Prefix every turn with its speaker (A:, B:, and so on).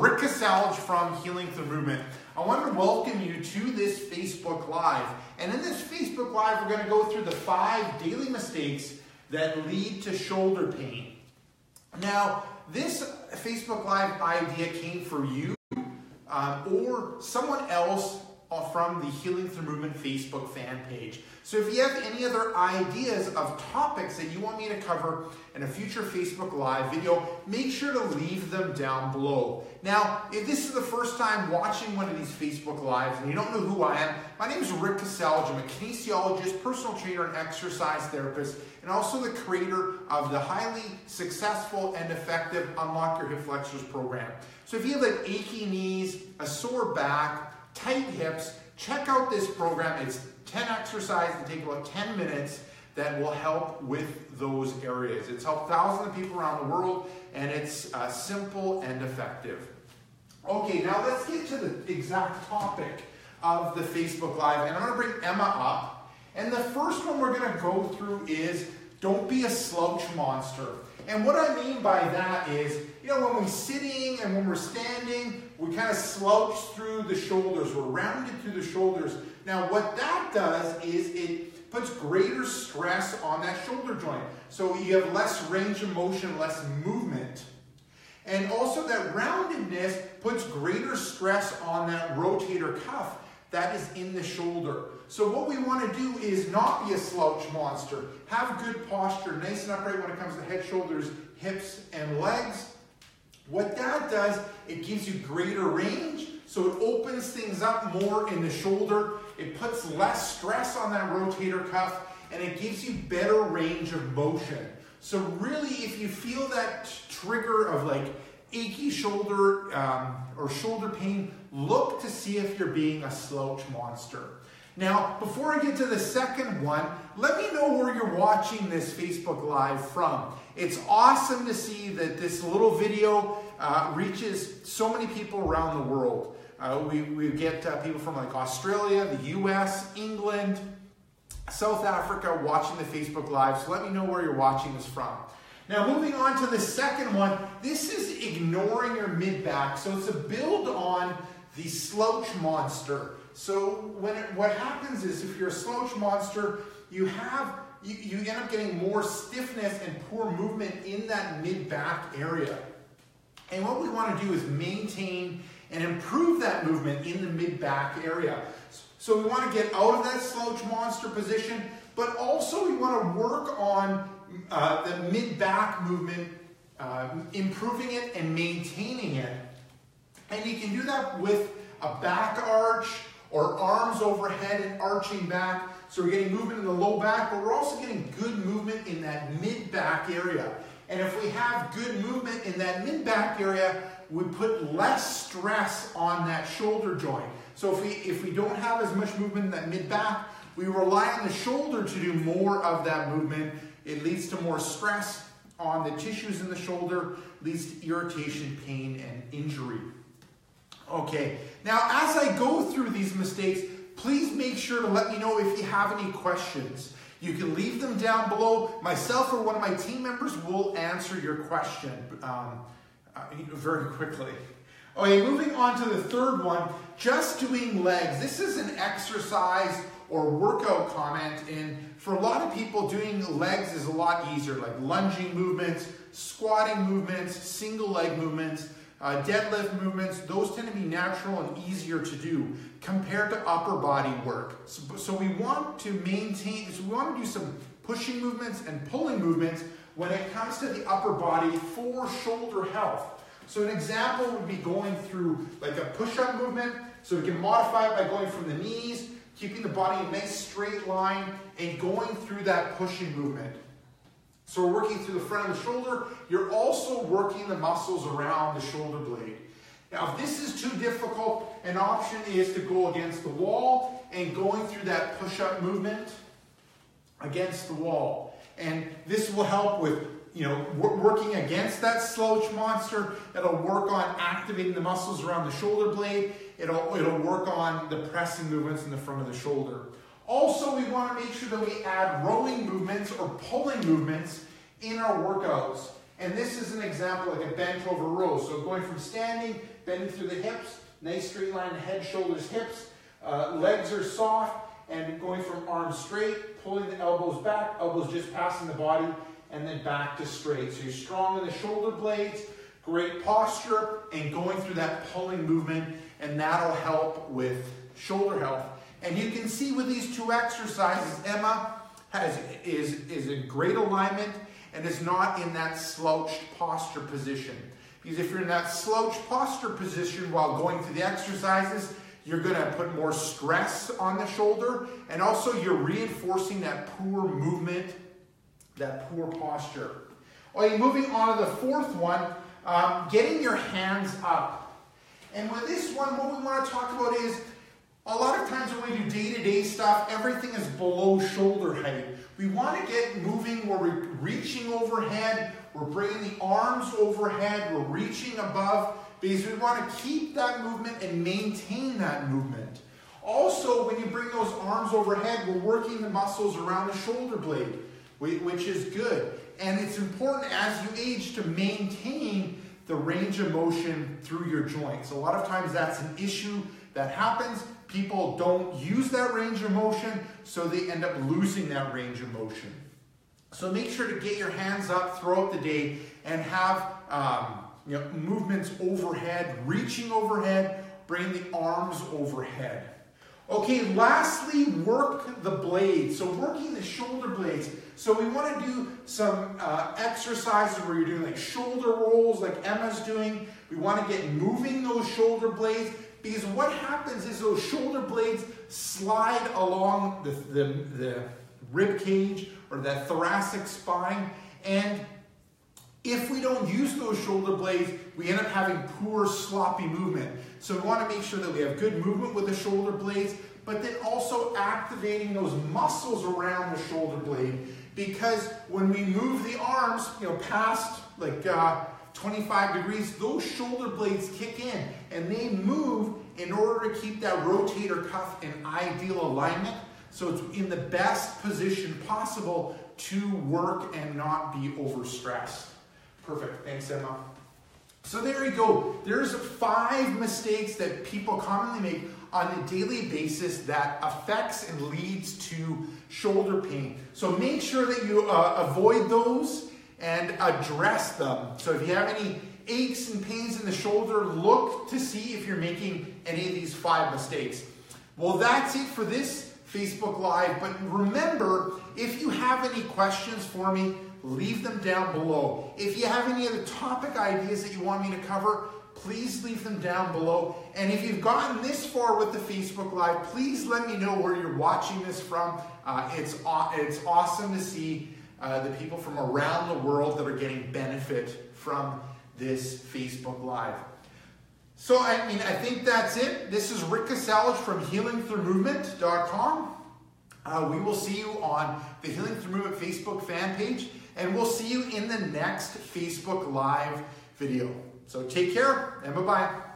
A: Rick Kaselj from Healing Through Movement. I want to welcome you to this Facebook Live. And in this Facebook Live, we're going to go through the five daily mistakes that lead to shoulder pain. Now, this Facebook Live idea came for you um, or someone else Uh, from the Healing Through Movement Facebook fan page. So if you have any other ideas of topics that you want me to cover in a future Facebook Live video, make sure to leave them down below. Now, if this is the first time watching one of these Facebook Lives and you don't know who I am, my name is Rick Kaselj. I'm a kinesiologist, personal trainer, and exercise therapist, and also the creator of the highly successful and effective Unlock Your Hip Flexors program. So if you have like achy knees, a sore back, tight hips, check out this program. It's 10 exercises that take about 10 minutes that will help with those areas. It's helped thousands of people around the world and it's uh, simple and effective. Okay, now let's get to the exact topic of the Facebook Live. And I'm to bring Emma up. And the first one we're going to go through is don't be a slouch monster. And what I mean by that is, you know, when we're sitting and when we're standing, we kind of slouch through the shoulders. We're rounded through the shoulders. Now, what that does is it puts greater stress on that shoulder joint. So you have less range of motion, less movement. And also that roundedness puts greater stress on that rotator cuff that is in the shoulder. So what we want to do is not be a slouch monster. Have good posture, nice and upright when it comes to head, shoulders, hips, and legs. What that does, it gives you greater range, so it opens things up more in the shoulder. It puts less stress on that rotator cuff, and it gives you better range of motion. So really, if you feel that trigger of like achy shoulder um, or shoulder pain, look to see if you're being a slouch monster. Now, before I get to the second one, let me know where you're watching this Facebook Live from. It's awesome to see that this little video uh, reaches so many people around the world. Uh, we, we get uh, people from like Australia, the US, England, South Africa watching the Facebook Live, so let me know where you're watching this from. Now moving on to the second one, this is ignoring your mid-back. So it's a build on the slouch monster. So when it, what happens is if you're a slouch monster, you have you, you end up getting more stiffness and poor movement in that mid-back area. And what we want to do is maintain and improve that movement in the mid-back area. So we want to get out of that slouch monster position, but also we want to work on uh, the mid-back movement, uh, improving it and maintaining it. And you can do that with a back arch or arms overhead and arching back. So we're getting movement in the low back, but we're also getting good movement in that mid-back area. And if we have good movement in that mid-back area, we put less stress on that shoulder joint. So if we, if we don't have as much movement in that mid-back, we rely on the shoulder to do more of that movement. It leads to more stress on the tissues in the shoulder, leads to irritation, pain, and injury. Okay, now as I go through these mistakes, please make sure to let me know if you have any questions. You can leave them down below. Myself or one of my team members will answer your question um, uh, very quickly. Okay, moving on to the third one, just doing legs. This is an exercise or workout comment, and for a lot of people, doing legs is a lot easier, like lunging movements, squatting movements, single leg movements. Uh, deadlift movements, those tend to be natural and easier to do compared to upper body work. So, so we want to maintain, so we want to do some pushing movements and pulling movements when it comes to the upper body for shoulder health. So an example would be going through like a push-up movement. So we can modify it by going from the knees, keeping the body in a nice straight line, and going through that pushing movement. So we're working through the front of the shoulder. You're also working the muscles around the shoulder blade. Now, if this is too difficult, an option is to go against the wall and going through that push-up movement against the wall. And this will help with, you know, working against that slouch monster. It'll work on activating the muscles around the shoulder blade. It'll, it'll work on the pressing movements in the front of the shoulder. Also, we want to make sure that we add rowing movements or pulling movements in our workouts. And this is an example like a bent over row. So going from standing, bending through the hips, nice straight line, head, shoulders, hips, uh, legs are soft, and going from arms straight, pulling the elbows back, elbows just passing the body, and then back to straight. So you're strong in the shoulder blades, great posture, and going through that pulling movement, and that'll help with shoulder health. And you can see with these two exercises, Emma has, is, is in great alignment and is not in that slouched posture position. Because if you're in that slouched posture position while going through the exercises, you're to put more stress on the shoulder, and also you're reinforcing that poor movement, that poor posture. Okay, moving on to the fourth one, um, getting your hands up. And with this one, what we want to talk about is a lot of times when we do day-to-day stuff, everything is below shoulder height. We want to get moving where we're reaching overhead, we're bringing the arms overhead, we're reaching above, because we want to keep that movement and maintain that movement. Also, when you bring those arms overhead, we're working the muscles around the shoulder blade, which is good. And it's important as you age to maintain the range of motion through your joints. A lot of times that's an issue that happens. People don't use that range of motion, so they end up losing that range of motion. So make sure to get your hands up throughout the day and have um, you know, movements overhead, reaching overhead, bring the arms overhead. Okay, lastly, work the blades. So working the shoulder blades. So we want to do some uh, exercises where you're doing like shoulder rolls like Emma's doing. We want to get moving those shoulder blades because what happens is those shoulder blades slide along the, the, the rib cage or the thoracic spine. And if we don't use those shoulder blades, we end up having poor, sloppy movement. So we want to make sure that we have good movement with the shoulder blades, but then also activating those muscles around the shoulder blade. Because when we move the arms, you know, past like uh, 25 degrees, those shoulder blades kick in and they move in order to keep that rotator cuff in ideal alignment. So it's in the best position possible to work and not be overstressed. Perfect. Thanks, Emma. So there you go. There's five mistakes that people commonly make on a daily basis that affects and leads to shoulder pain. So make sure that you uh, avoid those and address them. So if you have any aches and pains in the shoulder, look to see if you're making any of these five mistakes. Well, that's it for this Facebook Live. But remember, if you have any questions for me, leave them down below. If you have any other topic ideas that you want me to cover, please leave them down below. And if you've gotten this far with the Facebook Live, please let me know where you're watching this from. Uh, it's, it's awesome to see uh, the people from around the world that are getting benefit from this Facebook Live. So, I mean, I think that's it. This is Rick Kaselj from healingthroughmovement.com. Uh, we will see you on the Healing Through Movement Facebook fan page, and we'll see you in the next Facebook Live video. So take care, and bye-bye.